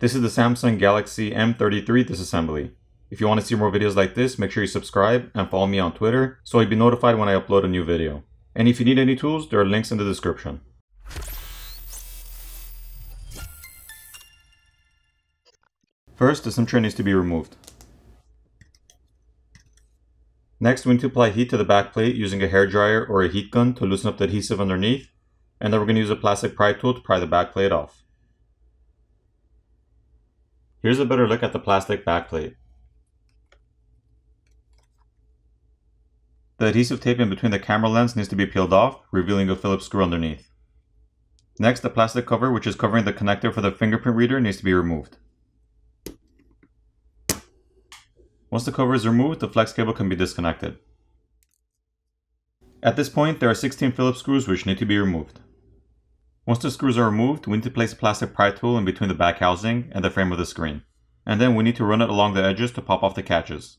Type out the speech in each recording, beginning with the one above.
This is the Samsung Galaxy M33 disassembly. If you want to see more videos like this, make sure you subscribe and follow me on Twitter so you'll be notified when I upload a new video. And if you need any tools, there are links in the description. First, the SIM tray needs to be removed. Next, we need to apply heat to the back plate using a hair dryer or a heat gun to loosen up the adhesive underneath. And then we're going to use a plastic pry tool to pry the back plate off. Here's a better look at the plastic back plate. The adhesive tape in between the camera lens needs to be peeled off, revealing a Phillips screw underneath. Next, the plastic cover which is covering the connector for the fingerprint reader needs to be removed. Once the cover is removed, the flex cable can be disconnected. At this point, there are 16 Phillips screws which need to be removed. Once the screws are removed, we need to place a plastic pry tool in between the back housing and the frame of the screen. And then we need to run it along the edges to pop off the catches.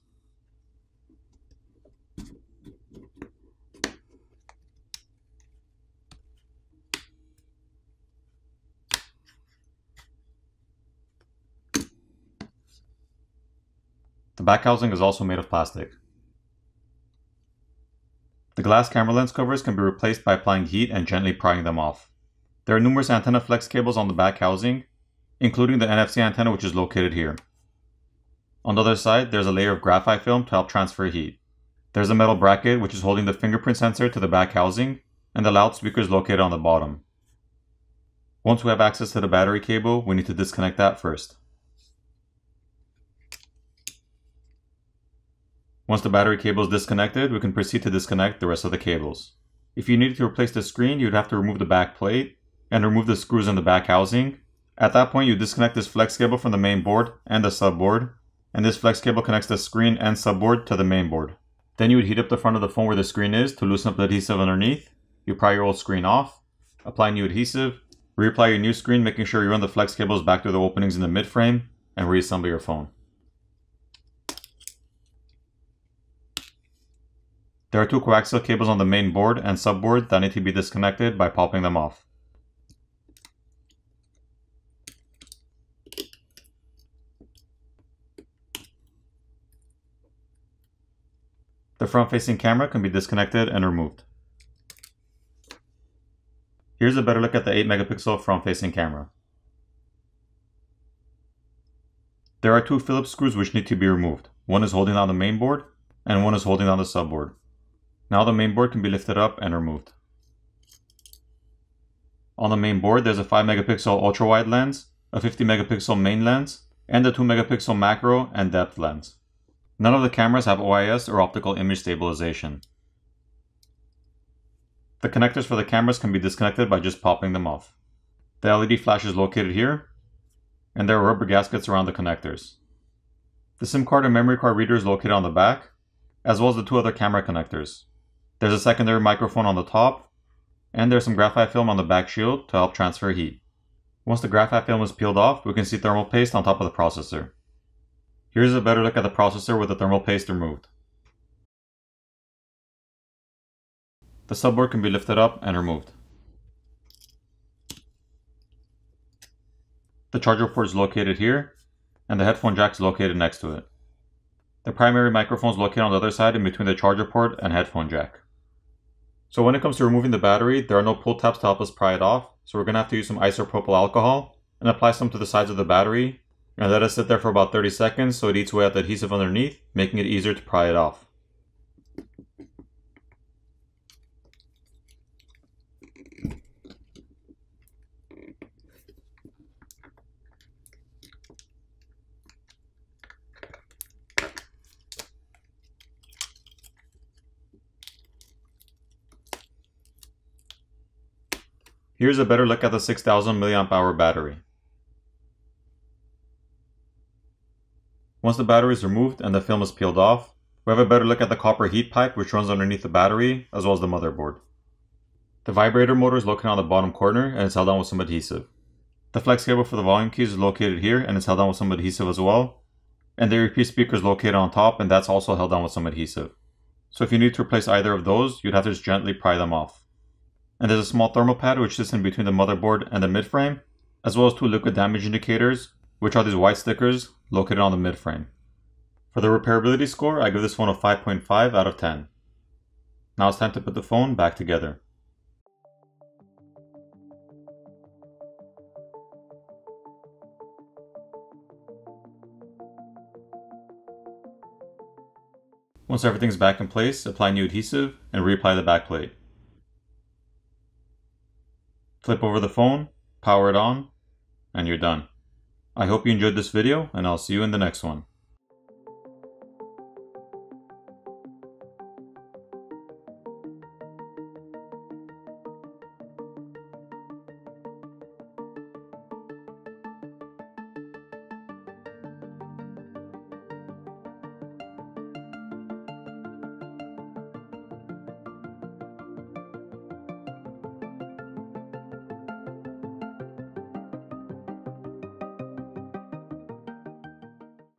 The back housing is also made of plastic. The glass camera lens covers can be replaced by applying heat and gently prying them off. There are numerous antenna flex cables on the back housing, including the NFC antenna which is located here. On the other side, there's a layer of graphite film to help transfer heat. There's a metal bracket which is holding the fingerprint sensor to the back housing, and the loudspeaker is located on the bottom. Once we have access to the battery cable, we need to disconnect that first. Once the battery cable is disconnected, we can proceed to disconnect the rest of the cables. If you needed to replace the screen, you'd have to remove the back plate and remove the screws in the back housing. At that point, you disconnect this flex cable from the main board and the subboard, and this flex cable connects the screen and subboard to the main board. Then you would heat up the front of the phone where the screen is to loosen up the adhesive underneath. You pry your old screen off, apply new adhesive, reapply your new screen making sure you run the flex cables back through the openings in the mid frame, and reassemble your phone. There are two coaxial cables on the main board and subboard that need to be disconnected by popping them off. The front-facing camera can be disconnected and removed. Here's a better look at the 8 megapixel front-facing camera. There are two Phillips screws which need to be removed. One is holding on the main board and one is holding on the subboard. Now the main board can be lifted up and removed. On the main board, there's a 5 megapixel ultra wide lens, a 50 megapixel main lens, and a 2 megapixel macro and depth lens. None of the cameras have OIS or optical image stabilization. The connectors for the cameras can be disconnected by just popping them off. The LED flash is located here, and there are rubber gaskets around the connectors. The SIM card and memory card reader is located on the back, as well as the two other camera connectors. There's a secondary microphone on the top, and there's some graphite film on the back shield to help transfer heat. Once the graphite film is peeled off, we can see thermal paste on top of the processor. Here's a better look at the processor with the thermal paste removed. The subboard can be lifted up and removed. The charger port is located here, and the headphone jack is located next to it. The primary microphone is located on the other side in between the charger port and headphone jack. So when it comes to removing the battery, there are no pull tabs to help us pry it off. So we're going to have to use some isopropyl alcohol and apply some to the sides of the battery and let it sit there for about 30 seconds so it eats away at the adhesive underneath, making it easier to pry it off. Here's a better look at the 6000 mAh battery. Once the battery is removed and the film is peeled off, we have a better look at the copper heat pipe which runs underneath the battery as well as the motherboard. The vibrator motor is located on the bottom corner and it's held on with some adhesive. The flex cable for the volume keys is located here and it's held on with some adhesive as well. And the earpiece speaker is located on top and that's also held on with some adhesive. So if you need to replace either of those, you'd have to just gently pry them off and there's a small thermal pad which sits in between the motherboard and the midframe, as well as two liquid damage indicators, which are these white stickers located on the mid frame. For the repairability score, I give this phone a 5.5 out of 10. Now it's time to put the phone back together. Once everything's back in place, apply new adhesive and reapply the backplate. Flip over the phone, power it on, and you're done. I hope you enjoyed this video, and I'll see you in the next one.